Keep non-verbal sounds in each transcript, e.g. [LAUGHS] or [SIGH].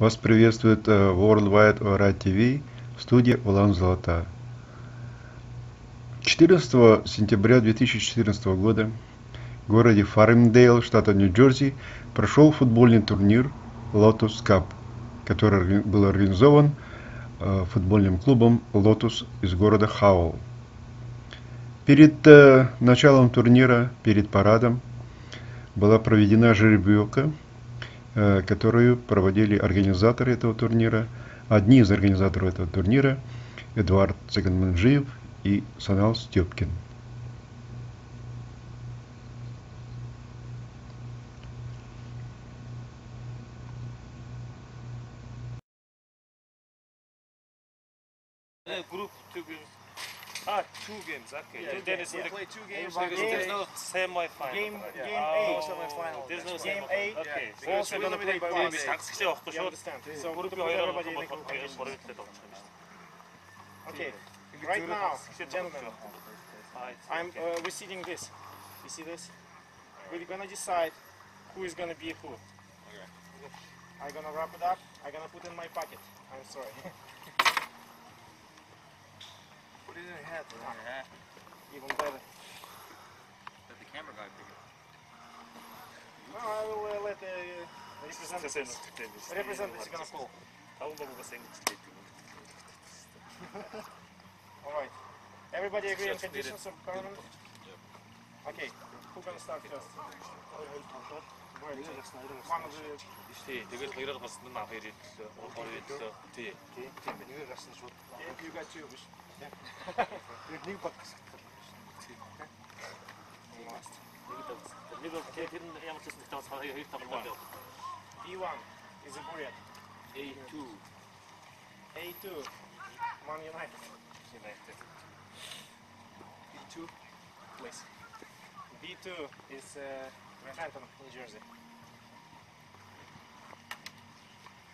Вас приветствует э, Worldwide Ora TV, студия Улан Золота. 14 сентября 2014 года в городе Фармдейл, штата Нью-Джерси, прошел футбольный турнир Lotus Cup, который был организован э, футбольным клубом Lotus из города Хаул. Перед э, началом турнира, перед парадом, была проведена жеребьевка, которую проводили организаторы этого турнира. Одни из организаторов этого турнира – Эдуард Цыганманджиев и Санал Степкин. exactly. Yeah, there is yeah. play two games. There is no semifinal. Game, yeah. game A. No semi-final. There is no game eight. Okay. Because we're going to play by one. Taksiyle yoktu şu. So grupla oynayalım. Okay. Right now, gentlemen, I'm uh, receding this. You see this? We're gonna decide who is gonna be who. Okay. I'm gonna wrap it up. I'm gonna put in my pocket. I'm sorry. [LAUGHS] Even better. Let the camera guy pick it up. No, I will uh, let uh, the uh, representative. The gonna call. How long will sing? All right. Everybody agree on conditions of government? Yep. Okay. Who gonna start first? İşte digər qıyraq basından ağır edirsə, o Нэг бол тэр нь ямар ч зүйл тавс хоёр хоёр таван байна. B1 is a Buryat. A2 A2, Man United. United. B2, please. B2 is uh, Manhattan, New Jersey.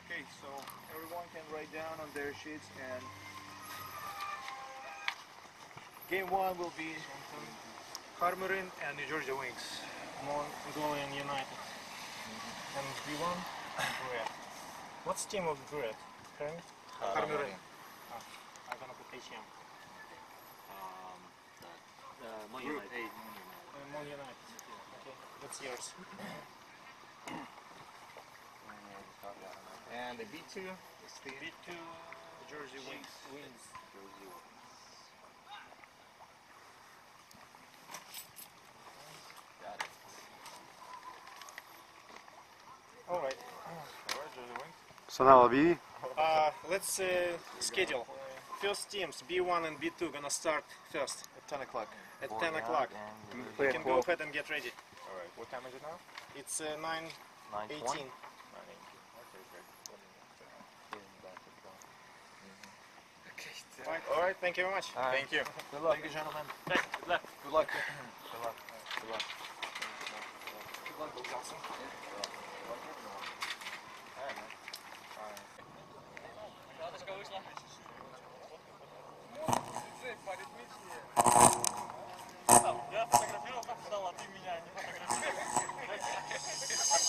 Okay, so everyone can write down on their sheets and game one will be Carmarin and New Jersey Wings. Mongolian United. And B1, Buryat. What's the team of Buryat? Kermit? Carmarin. I'm gonna put HM. Man Group United. Uh, Mon United. Okay, that's yours. [COUGHS] And the B2 is the B2, Jersey Wings. Wings. Got it. All right. Alright, Jersey Wings. Санал объяви. Uh, let's uh, schedule. First teams, B1 and B2, gonna start first At 10 o'clock. at 10 o'clock. You can go ahead and get ready. Alright, what time is it now? It's uh, 9 18. 9.20? 9.18. Okay, great. Right. All right, thank you very much. Thank you. Good luck. Thank you, gentlemen. Hey, good luck. Good luck. Good luck. Good luck. Good luck, Johnson. Alright, Я фотографировал, как стал, а ты меня не фотографировал.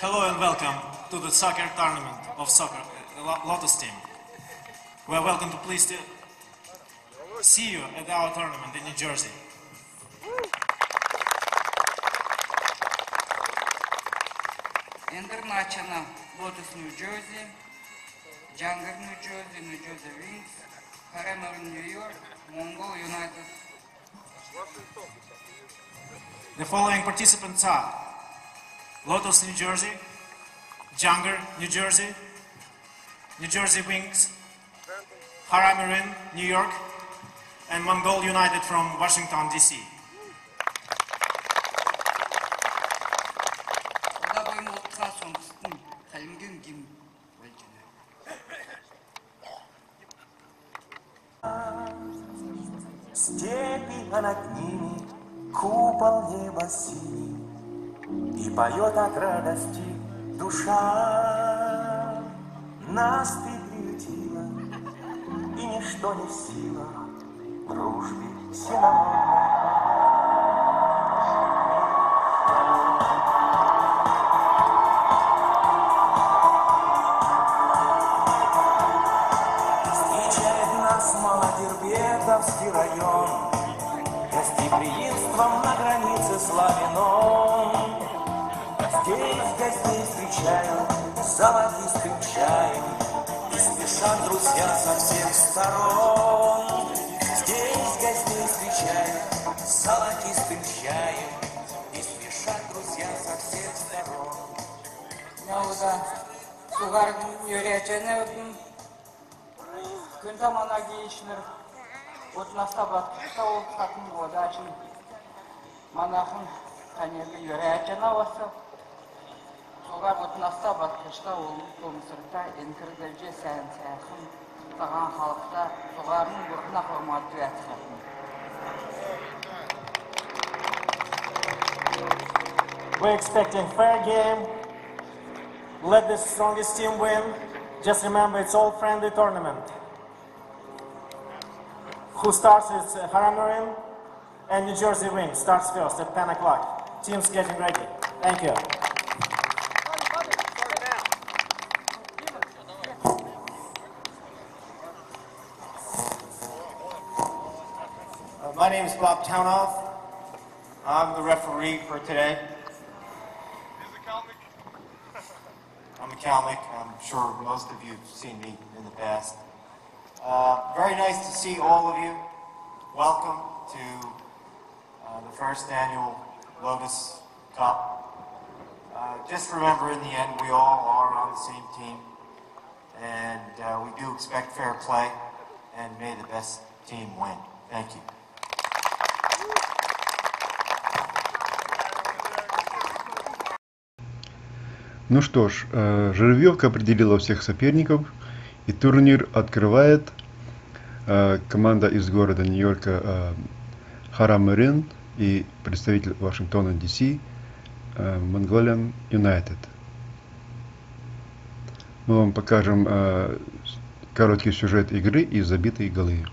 Hello and welcome to the soccer tournament of soccer uh, Lotus team. We are welcome to please to see you at our tournament in New Jersey. Ender Lotus, New Jersey. Jungle New Jersey, New Jersey Wings, Paramore, New York, Mongol, United. The following participants are Lotus, New Jersey, Jangir, New Jersey, New Jersey Wings, Haramarin, New York, and Mongol United from Washington, D.C. поет от радости душа. Нас ты приютила, и ничто не в силах Дружбе синонимной. гостей встречают золотистым чаем И спешат друзья со всех сторон Здесь гостей встречают золотистым чаем И спешат друзья со всех сторон Яуда сугар үйрәтені өтін. Күн тамана кейшнер отнаста батқышта ол қатын одашын. Манахын қанегі үйрәтені осы. Сугар отнаста батқышта ол томсырта енкірдерже сән сәхін. Таған халықта суғарының бұрқына құрматы әтсін. We're expecting fair game. Let the strongest team win. Just remember, it's all friendly tournament. Who starts is uh, Haramarin and New Jersey Wings starts first at 10 o'clock. Teams getting ready. Thank you. My name is Bob Townoff. I'm the referee for today. [LAUGHS] I'm a Kalmyk. I'm sure most of you have seen me in the past. Uh, very nice to see all of you. Welcome to uh, the first annual Lotus Cup. Uh, just remember, in the end, we all are on the same team, and uh, we do expect fair play, and may the best team win. Thank you. Ну что ж, э, жеребьевка определила всех соперников, и турнир открывает э, команда из города Нью-Йорка э, Харам Марин и представитель Вашингтона э, Mongolian United. Мы вам покажем короткий сюжет игры и забитые голы.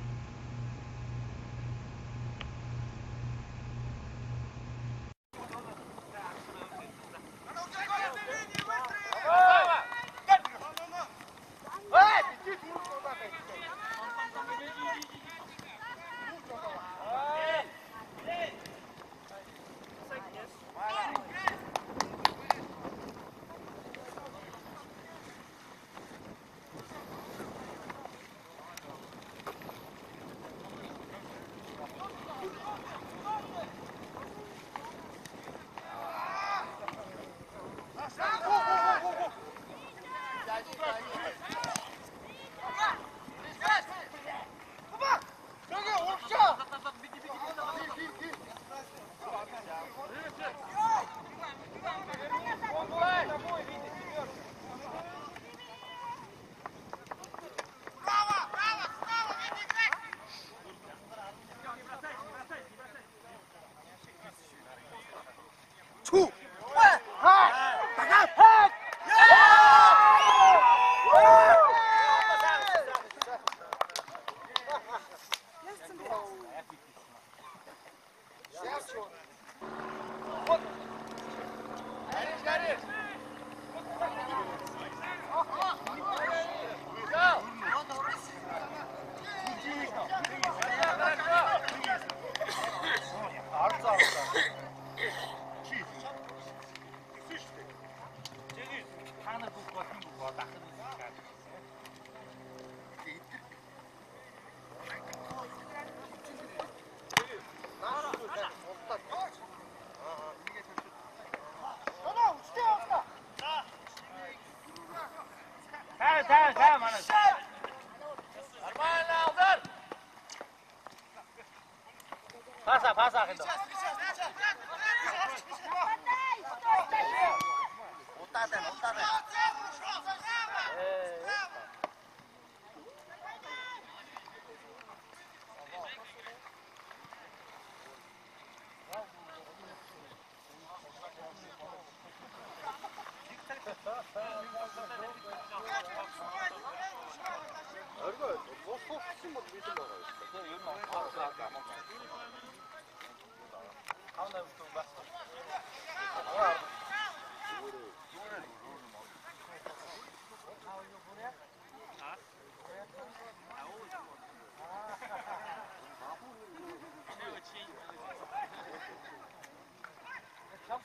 Sache doch.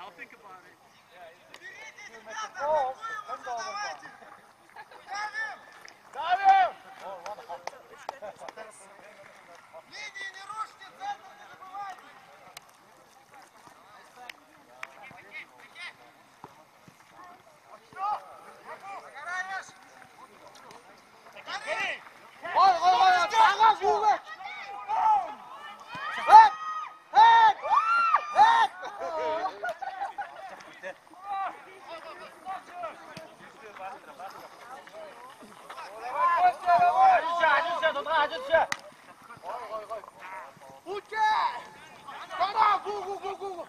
I'll think about it. Yeah, 哎，阿杰，阿杰，都打阿杰，快快快，五杰，都打，五五五五五。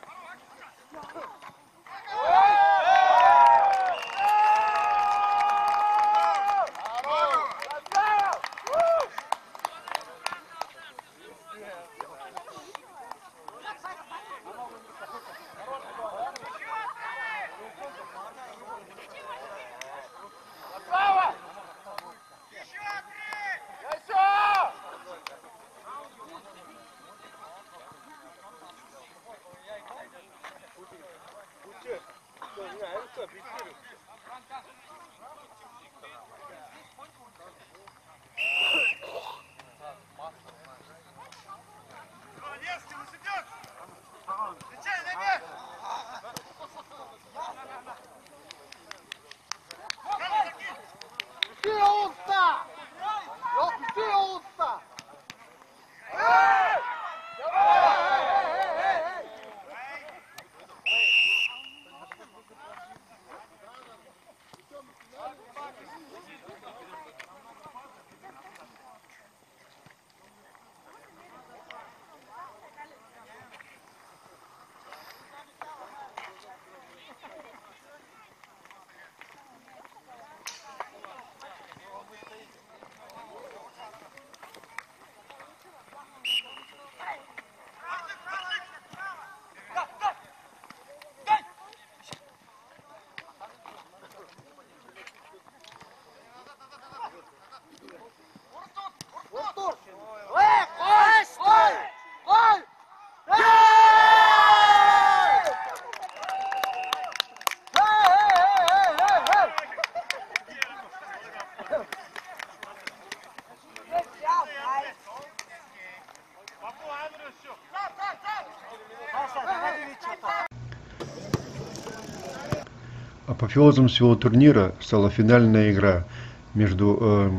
Апофеозом всего турнира стала финальная игра между э,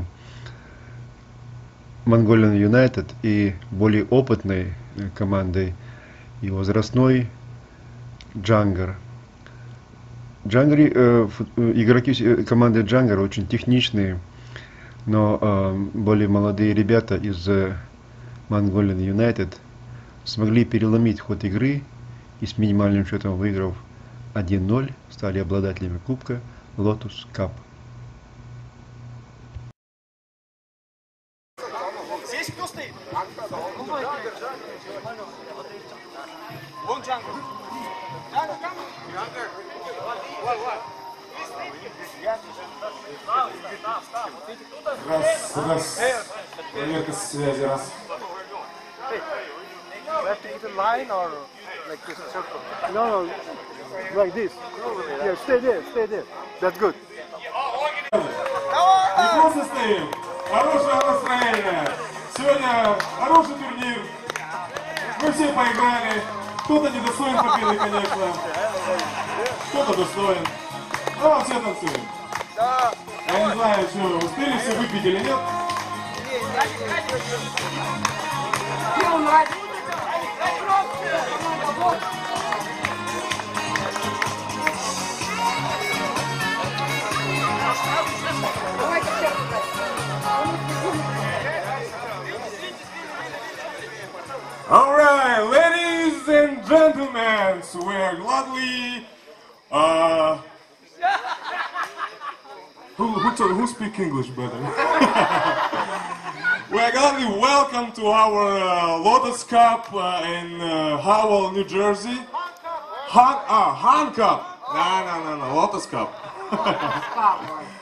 Mongolian United и более опытной э, командой и возрастной Джангар. Джангри, э, э, игроки э, команды Джангар очень техничные, но э, более молодые ребята из Mongolian United смогли переломить ход игры и с минимальным счетом выиграв 1-0 стали обладателями кубка Lotus Cup. Раз, раз. Проверка связи, раз. You have to put a line or like this circle? No, no, like this. Yeah, stay there, stay there. That's good. Не просто стоим. Хорошее настроение. Сегодня хороший турнир. Мы все поиграли. Кто-то не достоин победы, конечно. Кто-то достоин. Но все танцуем. Я не знаю, что, успели все выпить или нет. Alright, ladies and gentlemen, we are gladly, uh, who, who, who speak English better? [LAUGHS] we are gladly welcome to our uh, Lotus Cup uh, in uh, Howell, New Jersey. Han, ah, Han Cup. No, no, no, no, Lotus Cup. [LAUGHS]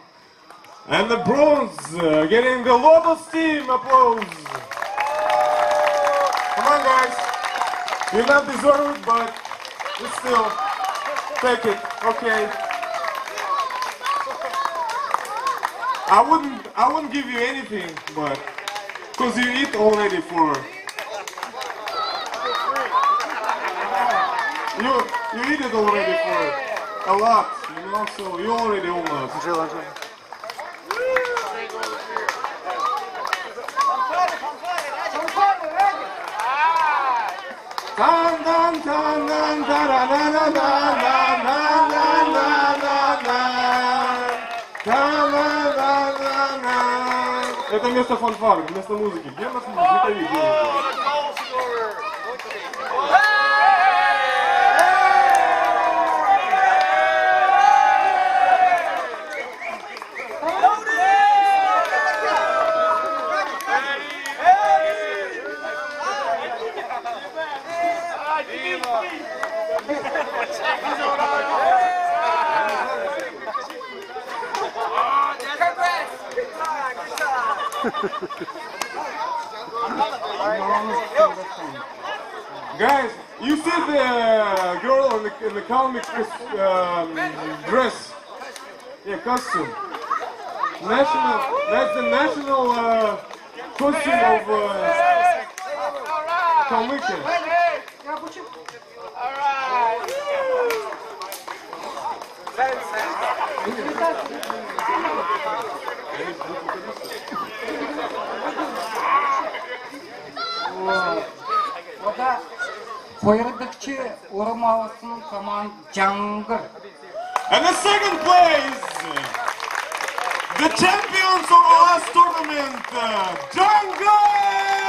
And the bronze uh, getting the Lotus team applause. Come on, guys. You not deserve it, but it's still take it. Okay. I wouldn't. I wouldn't give you anything, but because you eat already for. You you eat it already for a lot, you know. So you already own us. Это место фанфар, вместо музыки. Где у нас музыка? Guys, you see the girl in the, in the comic um, dress, yeah, costume. National, that's the national uh, costume of uh. All right. Oda Koyarıdıkçı Oramalası'nın kaman Cangır. And the second place, the champions of our last tournament, Cangır!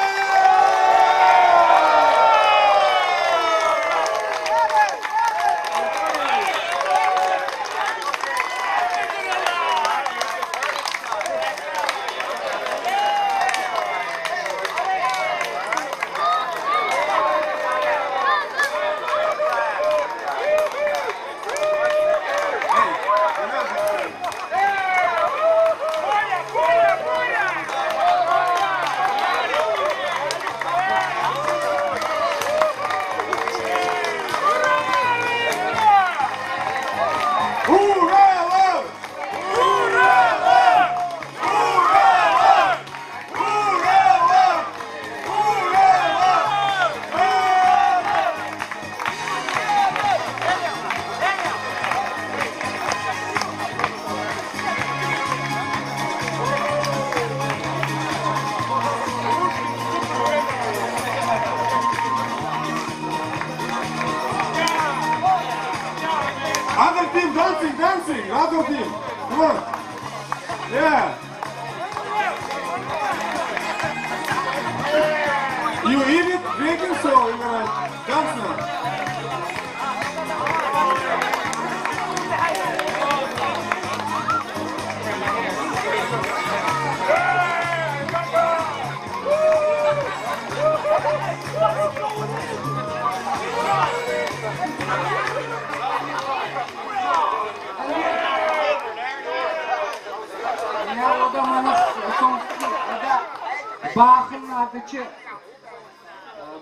Bach'ın adıcı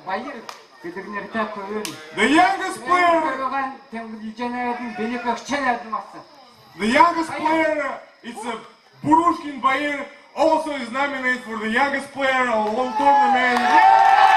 Bayır Bidirnерді көйін. The youngest player, Көрген темгілженердің белек өкченердің мақсы. the youngest player, it's a Purushkin Bayer, also is nominated for the youngest player of the whole tournament. Usta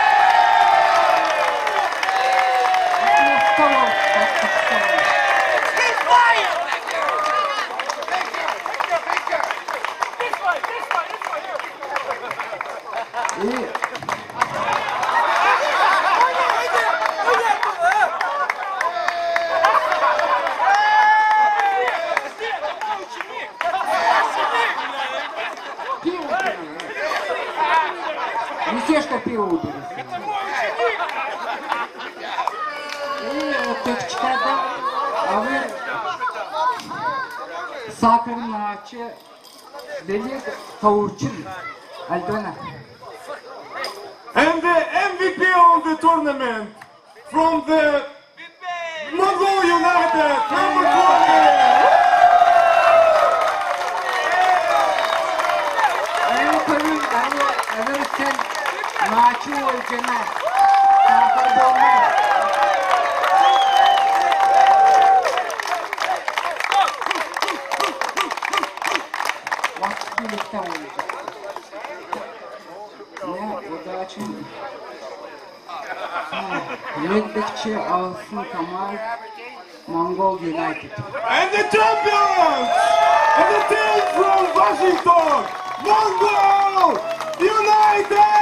сакыр наче белек каучин Альдона. And the MVP of the tournament from the Mongol United, number 20. Аны көрүн, аны аны сен наче өлгене. Сакыр болмай. Vakit birlikte olacak. Ne удачи. Реддикçi Alsın Kamal Mongol United. And the champions and the team from Washington, Mongol United!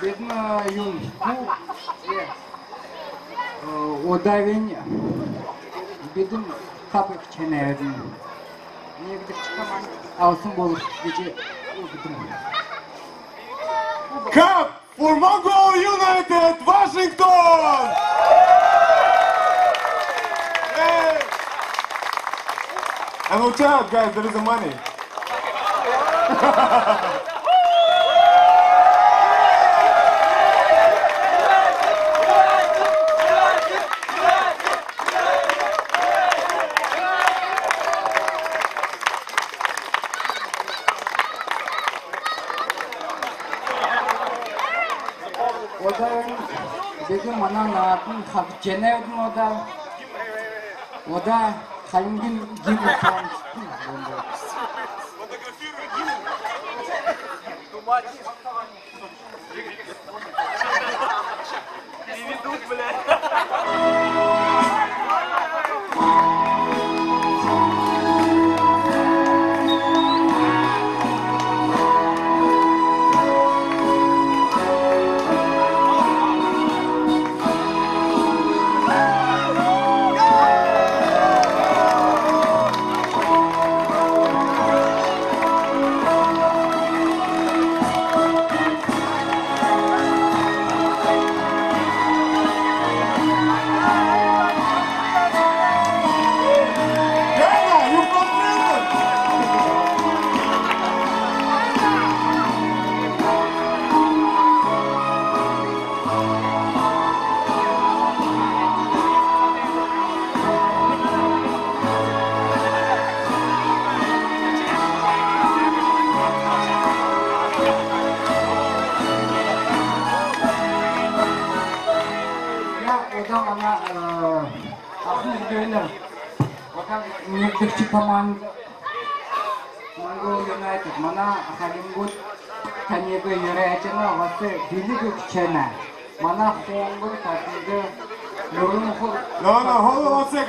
Бедна юн. Одавин бедін капы киченерін. Негдір чықаман алсын болуш гече убедім. Cup for Mongol United, Washington! Hey! And watch out, guys, there is the money. [LAUGHS] манатын хавченевмода ода халимгин гидрофон Приведут, блядь.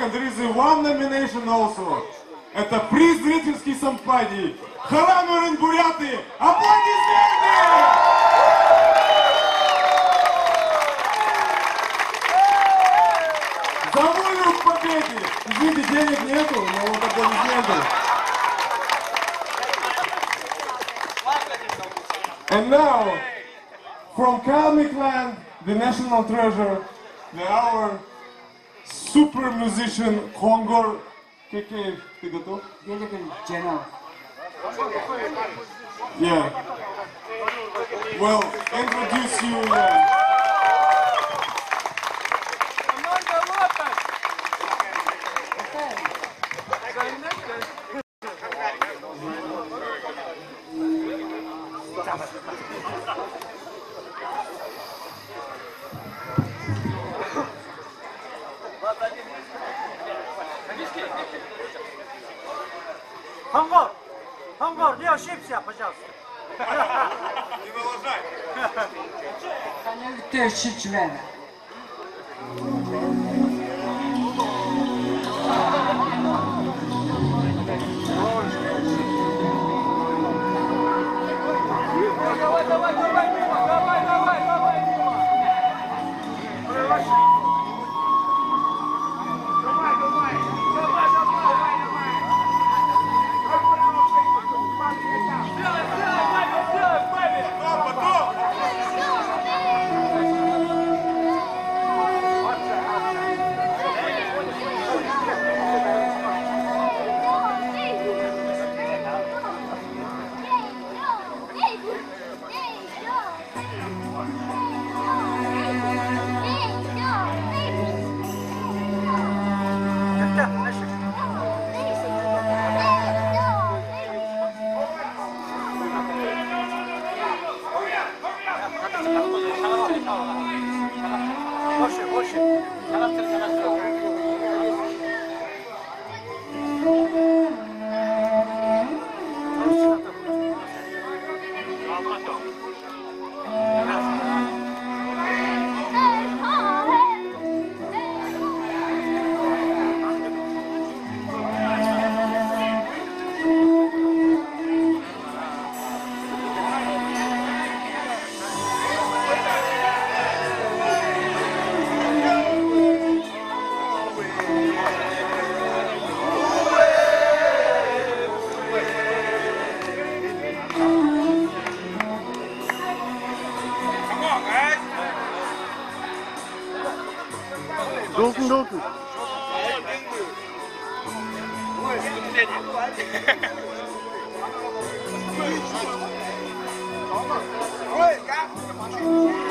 second, there is one nomination also. super musician Kongor KK, ty gotów? Ja nie wiem, general. Yeah. Well, introduce you. Uh, 吃之外好嘛，对，干，去。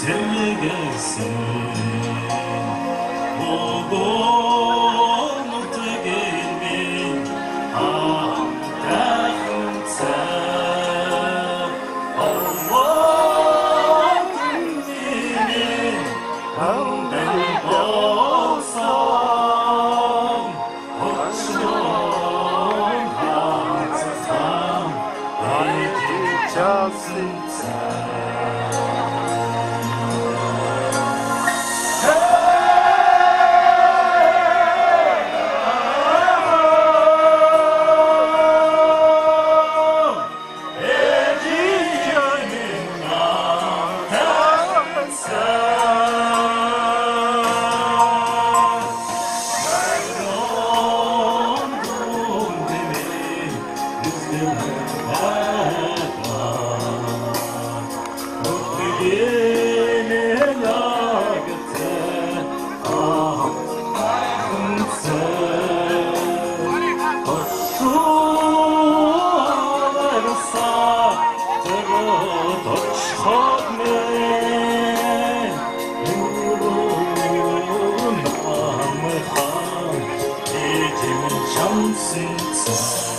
sevgisin Bu, bu. sits on.